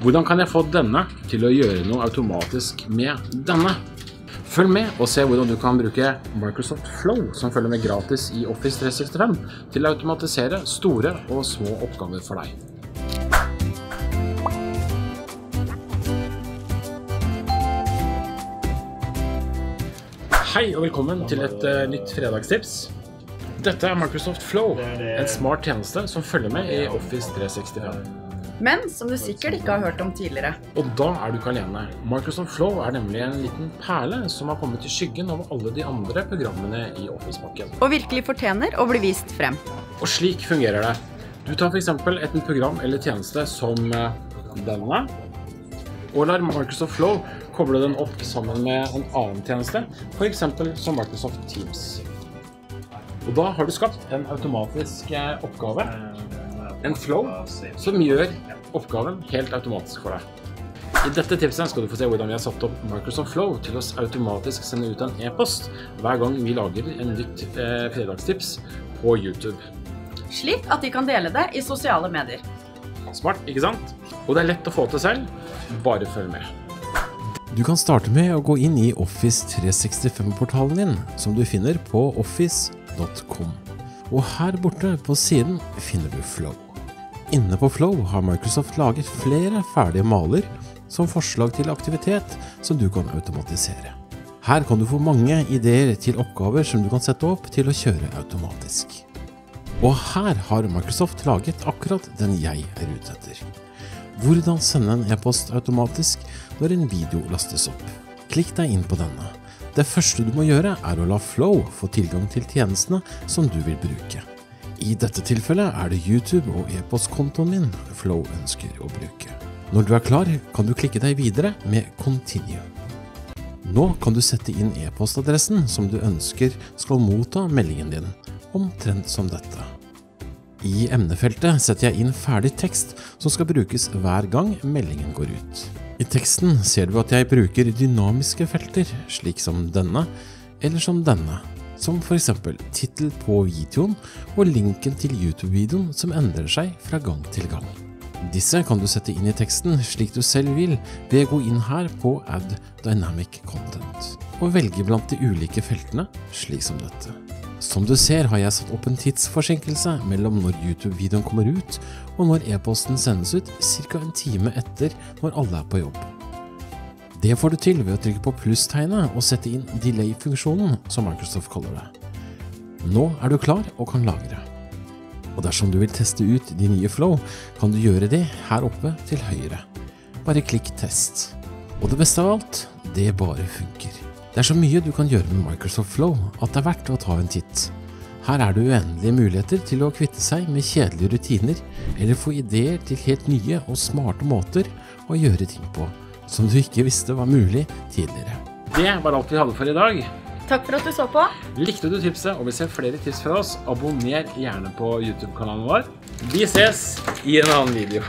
Hvordan kan jeg få denne til å gjøre noe automatisk med denne? Følg med og se hvordan du kan bruke Microsoft Flow, som følger med gratis i Office 365, til å automatisere store og små oppgaver for deg. Hei og velkommen til et uh, nytt fredagstips. Dette er Microsoft Flow, en smart tjeneste som følger med i Office 365. Men som du sikkert ikke har hørt om tidligere. Og da er du ikke alene. Microsoft Flow er nemlig en liten perle som har kommet i skyggen over alle de andre programmene i Office-pakken. Og virkelig fortjener å bli vist frem. Og slik fungerer det. Du tar f.eks. et program eller tjeneste som eh, denne, og lar Microsoft Flow koble den opp sammen med en annen tjeneste, f.eks. som Microsoft Teams. Og da har du skapt en automatisk eh, oppgave en flow som gjør oppgaven helt automatisk for deg. I dette tipset skal du få se hvordan vi har satt opp Microsoft Flow til å automatisk sende ut en e-post hver gang vi lager en nytt eh, fredagstips på YouTube. Slik at de kan dele det i sosiale medier. Smart, ikke sant? Og det er lett å få til selv. Bare følg med. Du kan starte med å gå inn i Office 365-portalen din, som du finner på office.com. Og her borte på siden finner du Flow. Inne på Flow har Microsoft laget flere ferdige maler som forslag til aktivitet som du kan automatisere. Her kan du få mange ideer til oppgaver som du kan sette opp til å kjøre automatisk. Og her har Microsoft laget akkurat den jeg er ute etter. Hvordan sende en e-post automatisk når en video lastes opp. Klikk deg inn på denne. Det første du må gjøre er å la Flow få tilgang til tjenestene som du vil bruke. I dette tilfellet er det YouTube og e-postkontoen min Flow ønsker å bruke. Når du er klar, kan du klikke deg videre med Continue. Nå kan du sette inn e-postadressen som du ønsker skal motta meldingen din, omtrent som dette. I emnefeltet setter jeg inn ferdig tekst som skal brukes hver gang meldingen går ut. I teksten ser du at jeg bruker dynamiske felter, slik som denne, eller som denne, som f.eks. tittel på videoen og linken til YouTube-videoen som endrer seg fra gang til gang. Disse kan du sette inn i teksten slik du selv vil ved å gå inn her på Add Dynamic Content, og velge blant de ulike feltene, slik som dette. Som du ser har jeg satt opp en tidsforsinkelse mellom når YouTube-videoen kommer ut og når e-posten sendes ut ca. en time etter når alle er på jobb. Det får du til ved å trykke på plusstegnet og sette inn delay-funksjonen, som Microsoft kaller det. Nå er du klar og kan lagre. Og dersom du vil teste ut de nye Flow, kan du gjøre det her oppe til høyre. Bare klikk test. Og det beste av alt, det bare funker. Det er så mye du kan gjøre med Microsoft Flow at det er verdt å ta en titt. Her er det uendelige muligheter til å kvitte seg med kjedelige rutiner, eller få ideer til helt nye og smarte måter å gjøre ting på som du ikke visste var mulig tidligere. Det var alt vi hadde for i dag. Takk for at du så på. Likte du tipset og vil se flere tips fra oss, abonner gjerne på YouTube-kanalen vår. Vi ses i en annen video.